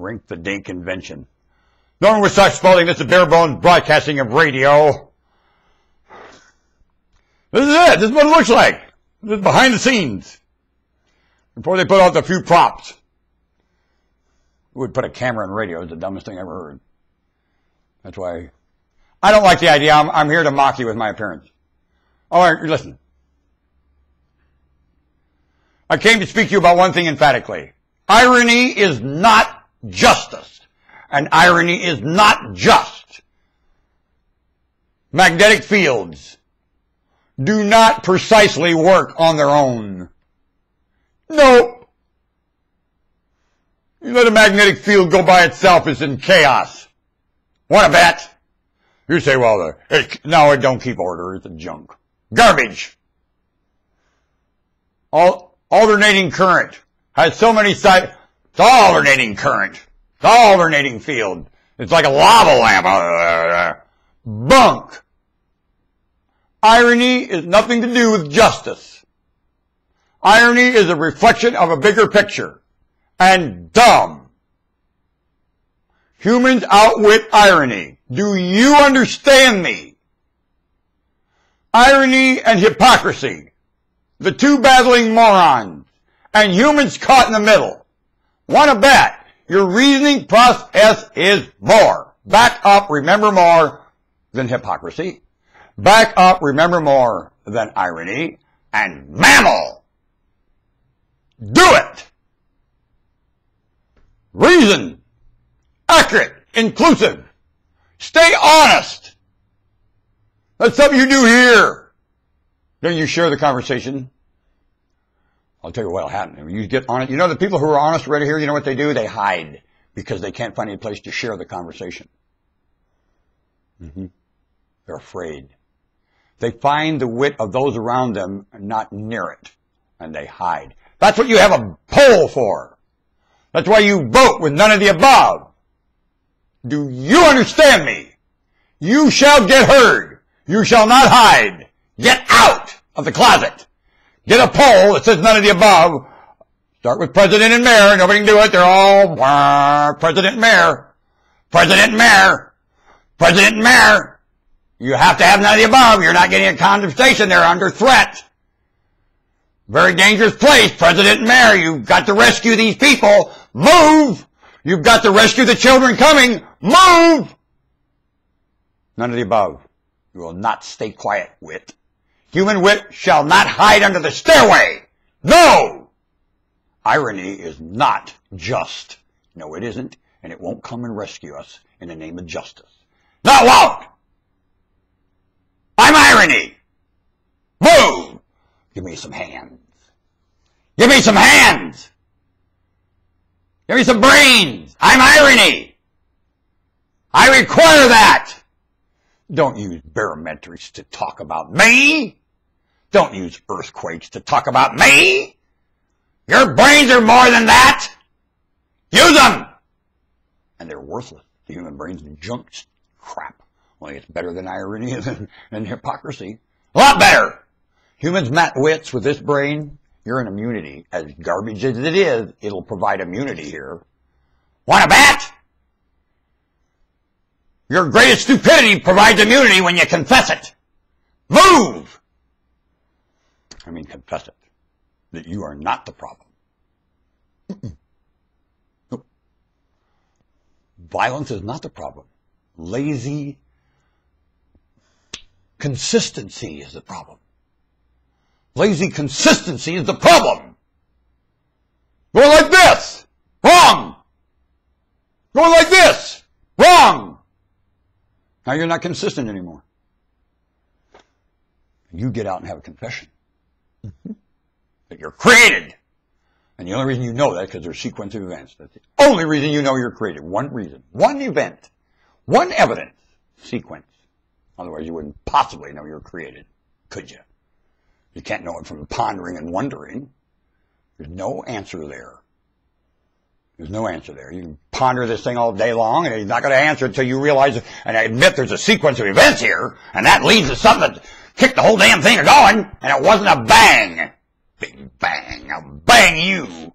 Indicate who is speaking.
Speaker 1: Rink the Dink Convention. Norman Woodstock Spalding, this is bare bones broadcasting of radio. This is it. This is what it looks like. This is behind the scenes. Before they put out the few props. Who would put a camera on radio is the dumbest thing I ever heard. That's why I don't like the idea. I'm, I'm here to mock you with my appearance. All right, listen. I came to speak to you about one thing emphatically. Irony is not justice. And irony is not just. Magnetic fields do not precisely work on their own. No. You let a magnetic field go by itself, it's in chaos. Want to bet? You say, well, it, no, it don't keep order. It's a junk. Garbage. All, alternating current has so many sides. It's alternating current. It's alternating field. It's like a lava lamp. Uh, uh, uh. Bunk. Irony is nothing to do with justice. Irony is a reflection of a bigger picture. And dumb. Humans outwit irony. Do you understand me? Irony and hypocrisy. The two battling morons. And humans caught in the middle. Want to bet your reasoning process is more. Back up, remember more than hypocrisy. Back up, remember more than irony. And mammal. Do it! Reason. Accurate. Inclusive. Stay honest. That's something you do here. Then you share the conversation. I'll tell you what'll happen. You get honest, you know the people who are honest right here, you know what they do? They hide because they can't find any place to share the conversation. Mm-hmm. They're afraid. They find the wit of those around them not near it, and they hide. That's what you have a poll for. That's why you vote with none of the above. Do you understand me? You shall get heard. You shall not hide. Get out of the closet. Get a poll that says none of the above. Start with president and mayor. Nobody can do it. They're all wah, president and mayor. President and mayor. President and mayor. You have to have none of the above. You're not getting a condensation. They're under threat. Very dangerous place, president and mayor. You've got to rescue these people. Move! You've got to rescue the children coming. Move! None of the above. You will not stay quiet, wit. Human wit shall not hide under the stairway. No! Irony is not just. No, it isn't, and it won't come and rescue us in the name of justice. No, it! I'm irony! Move! Give me some hands. Give me some hands! Give me some brains! I'm irony! I require that! Don't use barometrics to talk about me! Don't use earthquakes to talk about me! Your brains are more than that! Use them! And they're worthless. The human brain's junk crap. Only it's better than irony and, and hypocrisy. A lot better! Humans met wits with this brain, you're an immunity. As garbage as it is, it'll provide immunity here. Want a bet? Your greatest stupidity provides immunity when you confess it. Move! I mean, confess it. That you are not the problem. Nope. Violence is not the problem. Lazy consistency is the problem. Lazy consistency is the problem. Go like this. Wrong. Go like this. Wrong. Now you're not consistent anymore. You get out and have a confession. That you're created. And the only reason you know that because there's a sequence of events. That's the only reason you know you're created. One reason. One event. One evidence. Sequence. Otherwise you wouldn't possibly know you're created. Could you? You can't know it from pondering and wondering. There's no answer there. There's no answer there. You can ponder this thing all day long, and you're not going to answer until you realize and admit there's a sequence of events here, and that leads to something that kicked the whole damn thing going, and it wasn't a bang. Big bang. I'll bang you.